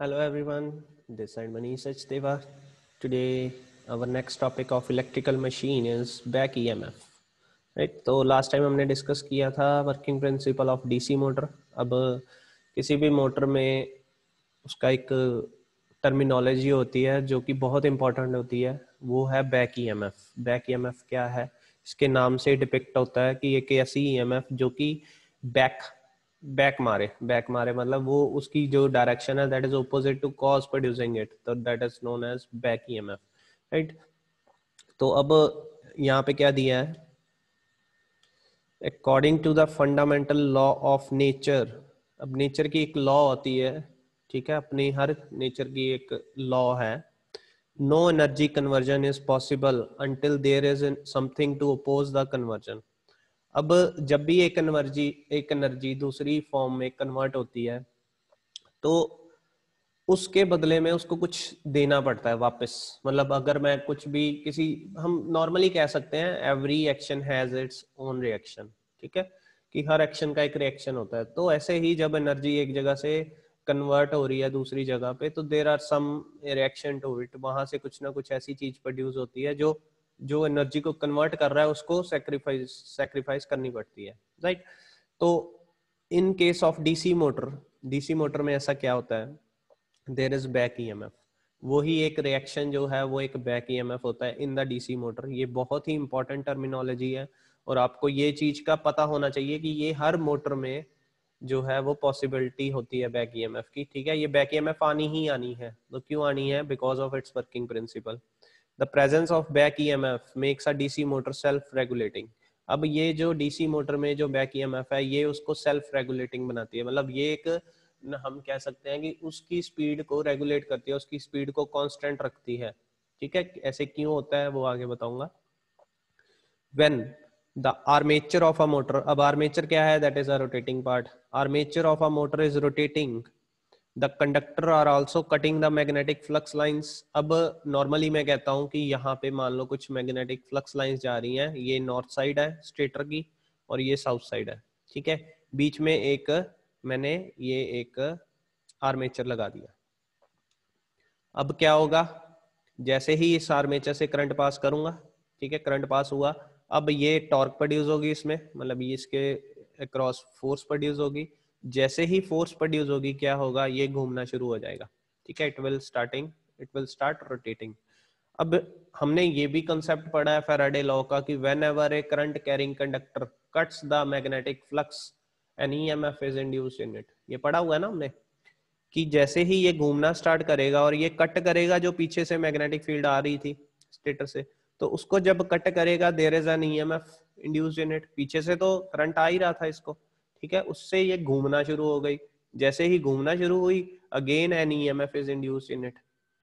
Hello everyone, this is Manish Sachdeva. Today our next topic of electrical machine is back EMF. Right? तो last time हमने discuss किया था working principle of DC motor अब किसी भी motor में उसका एक टर्मिनोलॉजी होती है जो कि बहुत इंपॉर्टेंट होती है वो है बैक ईएमएफ बैक ईएमएफ क्या है इसके नाम से डिपिक्ट होता है कि एक ऐसी ईएमएफ जो कि बैक बैक मारे बैक मारे मतलब वो उसकी जो डायरेक्शन है that is opposite to cause producing it तो that is known as back EMF right तो अब यहाँ पे क्या दिया है? According to the fundamental law of nature अब नेचर की एक लॉ होती है, ठीक है? अपनी हर नेचर की एक लॉ है। No energy conversion is possible until there is something to oppose the conversion अब जब भी एक एनर्जी एक एनर्जी दूसरी फॉर्म में कन्वर्ट होती है तो उसके बदले में उसको कुछ देना पड़ता है वापस। मतलब अगर मैं कुछ भी किसी, हम नॉर्मली कह सकते हैं every action has its own reaction ठीक है? कि हर एक्शन का एक रिएक्शन होता है। तो ऐसे ही जब एनर्जी एक जगह से कन्वर्ट हो रही है दूसरी जगह पे तो there are some reaction to it वहाँ से कुछ ना कुछ ऐसी चीज़ प्रोड्यूस होती है जो जो एनर्जी को कन्वर्ट कर रहा है, उसको सेक्रीफाइस सेक्रीफाइस करनी पड़ती है राइट तो in case of DC motor DC motor में ऐसा क्या होता है? देर इज़ बैक ई वही एक रिएक्शन जो है, वो एक बैक ईएमएफ होता है इन द डीसी मोटर ये बहुत ही इंपॉर्टेंट टर्मिनोलॉजी है और आपको ये चीज़ का पता होना चाहिए कि ये हर मोटर में जो है, वो पॉसिबिलिटी होती है बैक ईएमएफ की, ठीक है? ये बैक ईएमएफ आनी ही आनी है। तो क्यों आनी है? Because of its working principle the presence of back emf makes a dc motor self regulating अब ये जो डीसी मोटर में जो बैक ईएमएफ है, ये उसको सेल्फ रेगुलेटिंग बनाती है। मतलब ये एक हम कह सकते हैं कि उसकी स्पीड को रेगुलेट करती है, उसकी स्पीड को कांस्टेंट रखती है। ठीक है? ऐसे क्यों होता है वो आगे बताऊँगा। When the armature of a motor अब आर्मेचर क्या है? That is a rotating part armature of a motor is rotating the conductor are also cutting the magnetic flux lines अब नॉर्मली मैं कहता हूँ कि यहाँ पे मान लो कुछ मैग्नेटिक फ्लक्स लाइन्स जा रही हैं। ये नॉर्थ साइड है स्टेटर की, और ये साउथ साइड है। ठीक है? बीच में एक मैंने ये एक आर्मेचर लगा दिया। अब क्या होगा? जैसे ही इस आर्मेचर से करंट पास करूँगा, ठीक है? करंट पास हुआ। अब ये टॉर्क प्रोड्यूस होगी इसमें मतलब ये इसके अक्रॉस फोर्स प्रोड्यूस होगी। जैसे ही फोर्स प्रोड्यूस होगी, क्या होगा? ये घूमना शुरू हो जाएगा। ठीक है? It will starting it will start rotating अब हमने ये भी कंसेप्ट पढ़ा है फेराडे लॉ का कि whenever a current carrying conductor cuts the magnetic flux an EMF is induced in it ये पढ़ा हुआ है ना हमने? कि जैसे ही ये घूमना स्टार्ट करेगा और ये कट करेगा जो पीछे से मैग्नेटिक फ़ील्ड आ रही थी स्टेटर से तो उसको जब कट करेगा there is an EMF induced in it पीछे से तो करंट आ ही रहा था इसको। ठीक है? उससे ये घूमना शुरू हो गई। जैसे ही घूमना शुरू हुई again an E M F is induce in it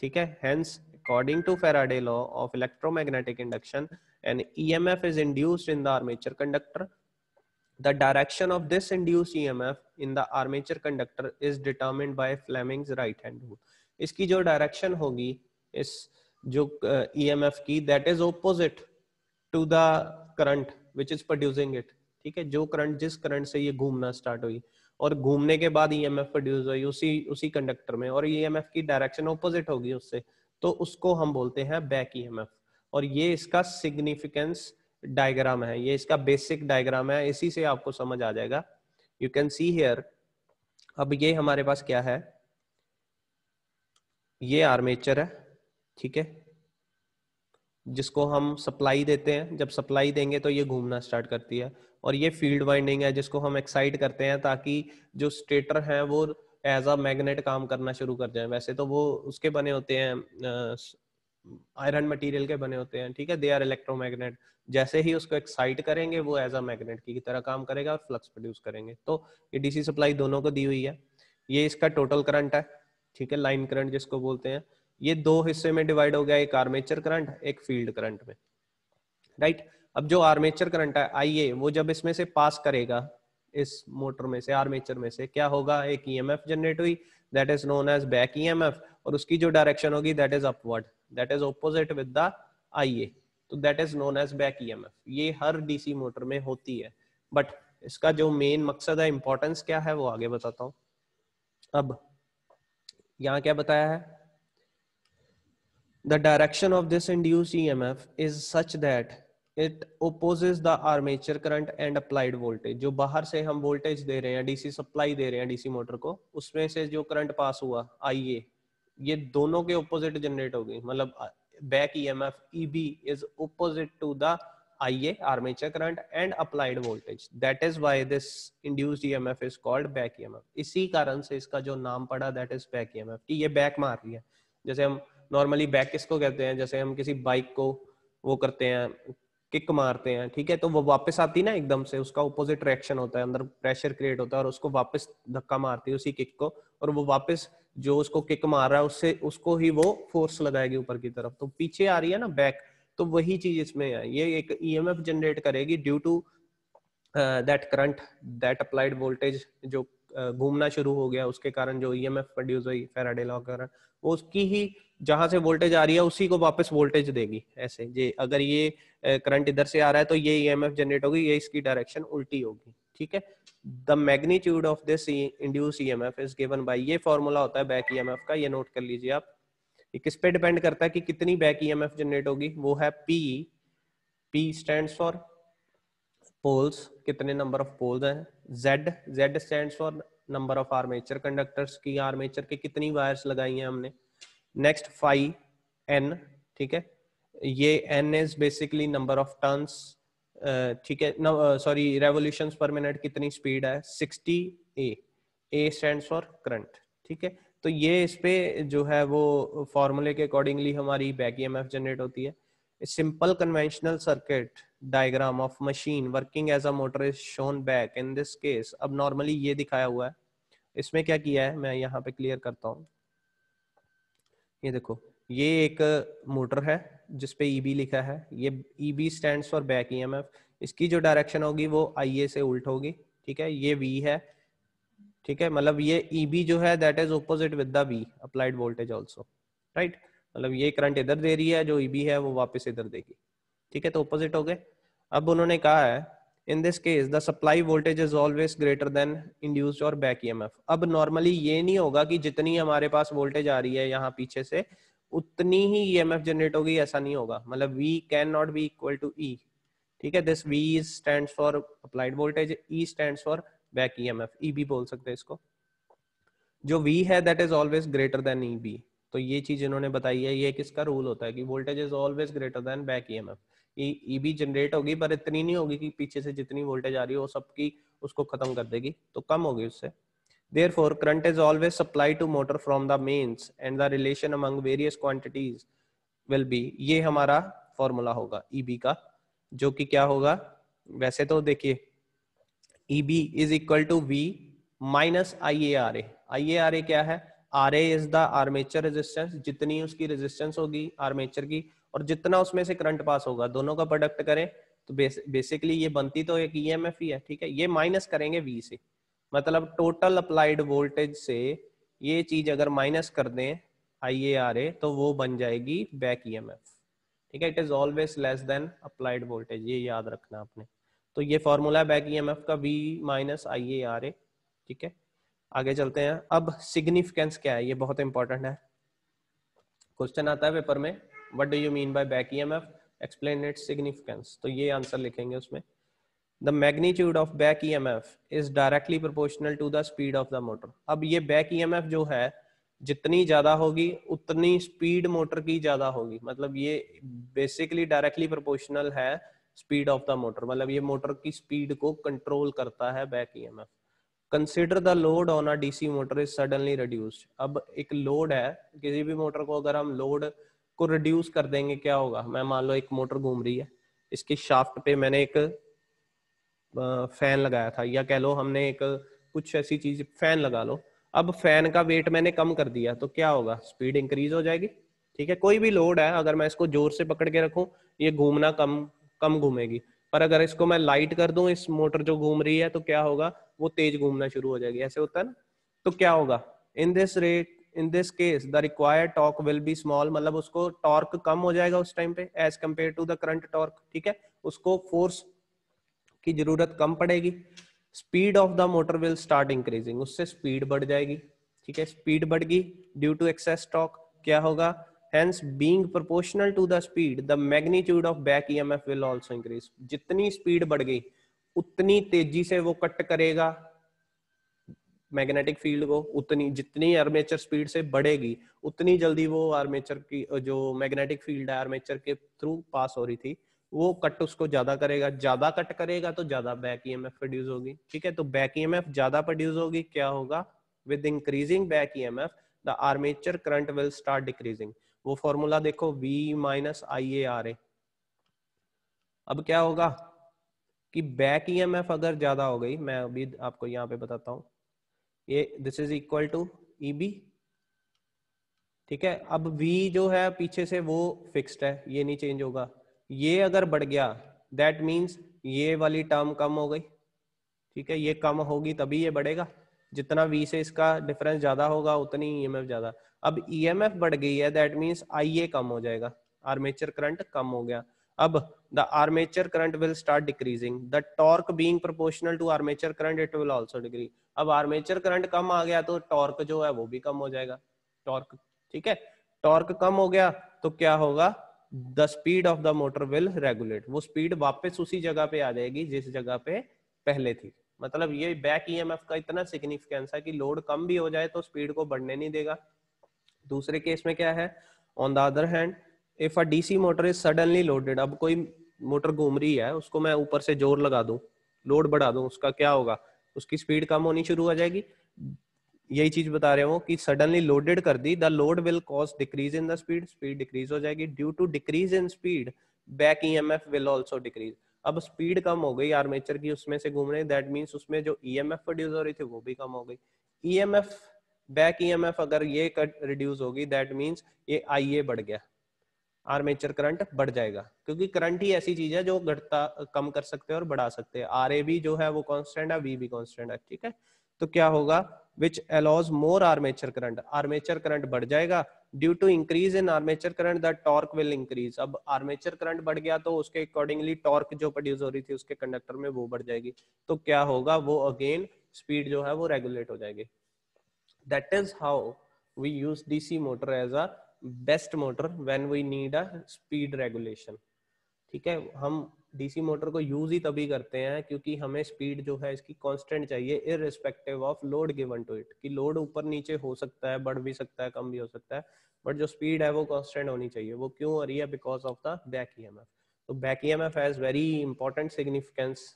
ठीक है? Hence according to Faraday law of electromagnetic induction an E M F is induced in the armature conductor the direction of this induce E M F in the armature conductor is determined by Fleming right hand rule इसकी जो direction होगी, इस जो E M F की that is opposite to the current which is producing it ठीक है, जो current जिस करंट से ये घूमना स्टार्ट हुई। और घूमने के बाद ईएमएफ e प्रोड्यूस हुई उसी उसी कंडक्टर में। और ईएमएफ e की डायरेक्शन ऑपोजिट होगी उससे तो उसको हम बोलते हैं बैक ईएमएफ और ये इसका सिग्निफिकेंस डायग्राम है। ये इसका बेसिक डायग्राम है। इसी से आपको समझ आ जाएगा। यू कैन सी हेयर अब ये हमारे पास क्या है? ये आर्मेचर है, ठीक है? जिसको हम सप्लाई देते हैं। जब सप्लाई देंगे तो ये घूमना स्टार्ट करती है और ये फ़ील्ड वाइंडिंग है जिसको हम एक्साइट करते हैं ताकि जो स्टेटर है वो एज अ मैग्नेट काम करना शुरू कर जाए। वैसे तो वो उसके बने होते हैं आयरन मटेरियल के बने होते हैं, ठीक है? दे आर इलेक्ट्रोमैग्नेट जैसे ही उसको एक्साइट करेंगे, वो एज अ मैग्नेट की तरह काम करेगा और फ्लक्स प्रोड्यूस करेंगे। तो ये डीसी सप्लाई दोनों को दी हुई है। ये इसका टोटल करंट है, ठीक है? लाइन करंट जिसको बोलते हैं। ये दो हिस्से में डिवाइड हो गया, एक आर्मेचर करंट एक फ़ील्ड करंट में। राइट? अब जो आर्मेचर करंट है, आइए, वो जब इसमें से पास करेगा, इस मोटर में से आर्मेचर में से, क्या होगा? एक ईएमएफ जनरेट हुई that is known as back EMF और उसकी जो डायरेक्शन होगी that is upward that is opposite with the IA तो that is known as back EMF ये हर डीसी मोटर में होती है। बट इसका जो मेन मकसद है इंपॉर्टेंस क्या है, वो आगे बताता हूँ। अब, यहाँ क्या बताया है? The direction of this induce EMF is such that it opposes the armature current and applied voltage जो बाहर से हम वोल्टेज दे रहे हैं डीसी सप्लाई दे रहे हैं डीसी मोटर को, उसमें से जो करंट पास हुआ आईए ये दोनों के ओपोजिट जनरेट होगी। मतलब back EMF EB is opposite to the IA armature current and applied voltage. That is why this induced EMF is called back EMF इसी कारण से इसका जो नाम पड़ा, that is back EMF कि ये बैक मार रही है। जैसे हम नॉर्मली बैक किसको कहते हैं? जैसे हम किसी बाइक को वो करते हैं किक मारते हैं, ठीक है? तो वो वापस आती ना एकदम से, उसका ऑपोजिट रिएक्शन होता है, अंदर प्रेशर क्रिएट होता है और उसको वापस धक्का मारती है उसी किक को और वो वापस जो उसको किक मार रहा है, उससे, उसको ही वो फोर्स लगाएगी ऊपर की तरफ़। तो पीछे आ रही है ना बैक तो वही चीज़ इसमें है। ये एक ईएमएफ जनरेट करेगी due to that current that applied voltage जो घूमना शुरू हो गया, उसके कारण जो ईएमएफ प्रोड्यूस हुई फेराडे लॉ करंट वो उसकी ही जहाँ से वोल्टेज आ रही है, उसी को वापस वोल्टेज देगी, ऐसे। जे, अगर ये करंट इधर से आ रहा है तो ये ईएमएफ जनरेट होगी, ये इसकी डायरेक्शन उल्टी होगी, ठीक है? The magnitude of this induce EMF is given by ये फॉर्मूला होता है बैक ईएमएफ का, ये नोट कर लीजिए आप। ये किस पे डिपेंड करता है कि कितनी बैक ईएमएफ जनरेट होगी? वो है P P stands for poles कितने नंबर ऑफ़ पोल्स हैं? Z Z stands for number of armature conductors की आर्मेचर के कितनी वायर्स लगाई हैं हमने? नेक्स्ट फाइव एन ठीक है? ये N is basically number of turns ठीक है? सॉरी रेवोल्यूशंस पर मिनट कितनी स्पीड है? 60 A A stands for current ठीक है? तो ये इस पे जो है वो फॉर्मूले के अकॉर्डिंगली हमारी बैक ईएमएफ जनरेट होती है। Simple conventional circuit diagram of machine working as a motor is shown back in this case अब नॉर्मली ये दिखाया हुआ है। इसमें क्या किया है? मैं यहाँ पे क्लियर करता हूँ। ये देखो, ये एक मोटर है जिसपे ईबी e लिखा है। ये EB stand for back EMF इसकी जो डायरेक्शन होगी, वो आई से उल्ट होगी। ठीक है? ये वी है। ठीक है? मतलब ये ईबी e जो है that is opposite with the V applied voltage also right मतलब ये करंट इधर दे रही है, जो ईबी e है, वो वापस इधर देगी। ठीक है तो ऑपोजिट हो गए। अब उन्होंने कहा है in this case the supply voltage is always greater than induced और बैक ईएमएफ अब नॉर्मली ये नहीं होगा कि जितनी हमारे पास वोल्टेज आ रही है यहाँ पीछे से, उतनी ही ईएमएफ जनरेट होगी, ऐसा नहीं होगा। मतलब V can not be equal to E ठीक है this V stand for applied voltage E stand for back EMF EB बोल सकते हैं इसको। जो वी है that is always greater than EB तो ये चीज़ इन्होंने बताई है ये किसका रूल होता है कि voltage is always greater than back EMF EB generate होगी पर इतनी नहीं होगी कि पीछे से जितनी वोल्टेज आ रही है सबकी उसको खत्म कर देगी तो कम होगी उससे। Therefore, current is always supplied to motor from the mains and the relation among various quantities will be ये हमारा फॉर्मूला होगा EB का जो कि क्या होगा वैसे तो देखिए EB is equal to V A R A क्या है? R A is the armature resistance जितनी उसकी रेजिस्टेंस होगी आर्मेचर की, और जितना उसमें से करंट पास होगा, दोनों का प्रोडक्ट करें तो बेसिकली ये बनती तो एक e ही है, ठीक है? ये माइनस करेंगे वी से। मतलब टोटल अप्लाइड वोल्टेज से ये चीज़ अगर माइनस कर दें आई ए आर ए तो वो बन जाएगी बैक ई एम एफ़ ठीक है? It is always less than applied voltage ये याद रखना आपने। तो ये फॉर्मूला है बैक ई एम एफ़ का V minus I A R A ठीक है? आगे चलते हैं। अब सिग्निफिकेंस क्या है? ये बहुत इंपॉर्टेंट है। क्वेश्चन आता है पेपर में what do you mean by back E M F explain it significance तो ये आंसर लिखेंगे उसमें। The magnitude of back EMF is directly proportional to the speed of the motor. अब ये back EMF जो है, जितनी ज़्यादा होगी, उतनी स्पीड मोटर की ज़्यादा होगी। मतलब ये बेसिकली डायरेक्टली प्रोपोर्शनल है स्पीड ऑफ़ द मोटर मतलब ये मोटर की स्पीड को कंट्रोल करता है back EMF consider the load on a DC motor is suddenly reduced अब एक लोड है, किसी भी मोटर को अगर हम लोड को रिड्यूस कर देंगे, क्या होगा? मैं मान लो एक मोटर घूम रही है, इसकी शाफ्ट पे मैंने एक फ़ैन लगाया था, या कह लो हमने एक कुछ ऐसी चीज़ फ़ैन लगा लो। अब फ़ैन का वेट मैंने कम कर दिया तो क्या होगा? स्पीड इंक्रीज हो जाएगी, ठीक है? कोई भी लोड है, अगर मैं इसको ज़ोर से पकड़ के रखूँ, ये घूमना कम कम घूमेगी। पर अगर इसको मैं लाइट कर दूँ, इस मोटर जो घूम रही है तो क्या होगा? वो तेज घूमना शुरू हो जाएगी। ऐसे होता है ना? तो क्या होगा? In this rate in this case the required torque will be small मतलब उसको टॉर्क कम हो जाएगा उस टाइम पे as compare to the current torque ठीक है? उसको फोर्स की ज़रूरत कम पड़ेगी। Speed of the motor will start increasing उससे स्पीड बढ़ जाएगी, ठीक है? स्पीड बढ़ गई ड्यू टू एक्सेस टॉक क्या होगा? Hence, being proportional to the speed, the magnitude of back emf will also increase. जितनी स्पीड बढ़ गई, उतनी तेज़ी से वो कट करेगा मैग्नेटिक फ़ील्ड को। उतनी, जितनी आर्मेचर स्पीड से बढ़ेगी, उतनी जल्दी वो आर्मेचर की, जो मैग्नेटिक फ़ील्ड है आर्मेचर के थ्रू पास हो रही थी, वो कट उसको ज़्यादा करेगा। ज़्यादा कट करेगा तो ज़्यादा बैक ईएमएफ प्रोड्यूस होगी। ठीक है? तो बैक ईएमएफ ज़्यादा प्रोड्यूस होगी, क्या होगा? With increasing back EMF the armature current will start decreasing वो फॉर्मूला देखो, V minus I A R A अब क्या होगा कि बैक ईएमएफ अगर ज़्यादा हो गई, मैं अभी आपको यहाँ पे बताता हूँ। ये this is equal to E B ठीक है? अब V जो है पीछे से वो फिक्स्ड है, ये नहीं चेंज होगा। ये अगर बढ़ गया दैट मीन्स ये वाली टर्म कम हो गई। ठीक है? ये कम होगी तभी ये बढ़ेगा। जितना V से इसका डिफरेंस ज़्यादा होगा, उतनी ईएमएफ ज़्यादा। अब ईएमएफ बढ़ गई है दैट मीन्स आई कम हो जाएगा आर्मेचर करंट कम हो गया। अब the armature current will start decreasing the torque being proportional to armature current it will also decrease अब आर्मेचर करंट कम आ गया तो टॉर्क जो है वो भी कम हो जाएगा। टॉर्क ठीक है? टॉर्क कम हो गया तो क्या होगा? The speed of the motor will regulate वो स्पीड वापस उसी जगह पे आ जाएगी, जिस जगह पे पहले थी। मतलब ये बैक ईएमएफ का इतना सिग्निफिकेंस है कि लोड कम भी हो जाए तो स्पीड को बढ़ने नहीं देगा। दूसरे केस में क्या है? On the other hand if a DC motor is suddenly loaded अब कोई मोटर घूम रही है, उसको मैं ऊपर से ज़ोर लगा दूँ लोड बढ़ा दूँ, उसका क्या होगा? उसकी स्पीड कम होनी शुरू हो जाएगी। यही चीज़ बता रहे हो कि सडनली लोडेड कर दी the load will cause decrease in the speed speed decrease हो जाएगी। Due to decrease in speed back EMF will also decrease अब स्पीड कम हो गई आर्मेचर की उसमें से घूम रहे दैट मीन्स उसमें जो ईएमएफ प्रोड्यूस हो रही थी, वो भी कम हो गई। ईएमएफ बैक ईएमएफ अगर ये कट रिड्यूस होगी दैट मीन्स ये आई बढ़ गया। आर्मेचर करंट बढ़ जाएगा। क्योंकि करंट ही ऐसी चीज़ है जो घटता, कम कर सकते हैं और बढ़ा सकते हैं। आर ए भी जो है वो कॉन्स्टेंट है वी भी कांस्टेंट है, ठीक है? तो क्या होगा? Which allows more armature current armature current बढ़ जाएगा। Due to increase in armature current the torque will increase अब आर्मेचर करंट बढ़ गया तो उसके अकॉर्डिंगली टॉर्क जो प्रोड्यूस हो रही थी उसके कंडक्टर में वो बढ़ जाएगी। तो क्या होगा? वो अगेन स्पीड जो है वो रेगुलेट हो जाएगी। That is how we use dc motor as a best motor when we need a speed regulation. ठीक है? हम डीसी मोटर को यूज़ ही तभी करते हैं क्योंकि हमें स्पीड जो है इसकी कांस्टेंट चाहिए irrespective of load given to it कि लोड ऊपर नीचे हो सकता है, बढ़ भी सकता है, कम भी हो सकता है बट जो स्पीड है वो कांस्टेंट होनी चाहिए। वो क्यों हो रही है? Because of the back EMF तो back EMF has very important significance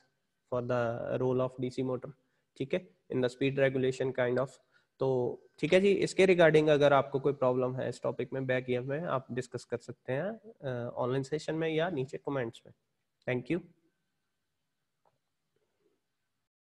for the role of DC motor ठीक है? In the speed regulation kind of तो ठीक है जी, इसके रिगार्डिंग अगर आपको कोई प्रॉब्लम है इस टॉपिक में बैक में आप डिस्कस कर सकते हैं ऑनलाइन सेशन में या नीचे कमेंट्स में। Thank you